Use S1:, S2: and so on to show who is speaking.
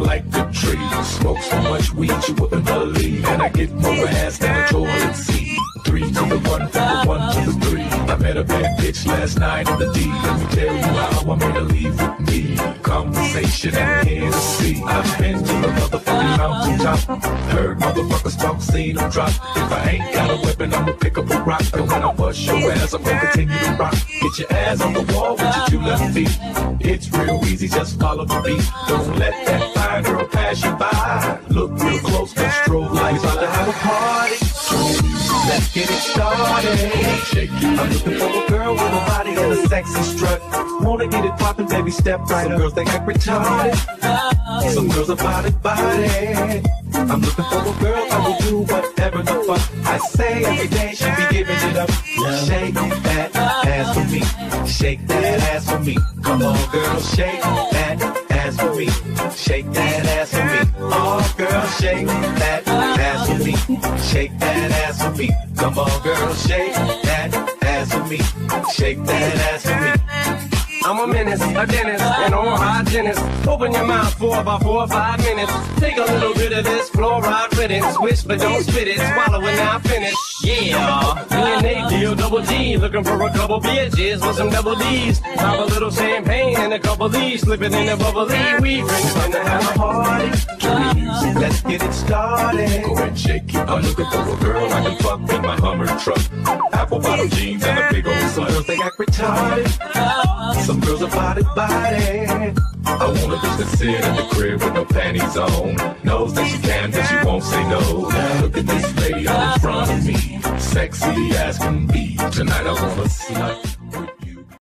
S1: like the tree. Smoke so much weed you wouldn't believe. And I get more ass than a toilet seat. Three to the one, from the one to the three. I met a bad bitch last night in the D. Let me tell you how I made her leave with me. Conversation and Hennessy. I've been to the motherfucking mountaintop. Heard motherfuckers talk, seen them drop. If I ain't got a weapon, I'ma pick up a rock. And when I bust your ass, I'm gonna continue to rock. Get your ass on the wall with your two left feet. It's real easy, just follow the beat. Don't let that pass you by. Look real close, cause strobe lights about to have a party. Let's get it started. I'm looking for a girl with a body and a sexy strut. Wanna get it poppin', baby, step right Some up. girls, they act retarded. Some girls are body, body. I'm looking for a girl that will do whatever the fuck I say every day. She be giving it up. Shake that ass for me. Shake that ass for me. Come on, girl, shake that ass for me. Shake that ass for me. Oh, girl, shake that ass for me. Shake that ass for me. Come on, girl, shake that ass for me. Shake that ass for me. I'm a menace, a dentist, an oral hygienist. Open your mouth for about four or five minutes. Take a little bit of this fluoride. Swish, but don't spit it. Swallow it now, finish. Yeah, me and Nate D-O double G. Looking for a couple bitches with some double D's. Pop a little champagne and a couple D's. Slip it in a bubbly. We friends gonna have a party. Let's get it started. Go and shake it. I'm looking for a girl I can fuck in my Hummer truck. Apple bottom jeans and a big old slut. Girls, they act retarded. Some girls are body body. I want a bitch that sit in the crib with no panties on. Knows that she can, but she won't say no. Look at this Sexy as can be. Tonight I wanna slut.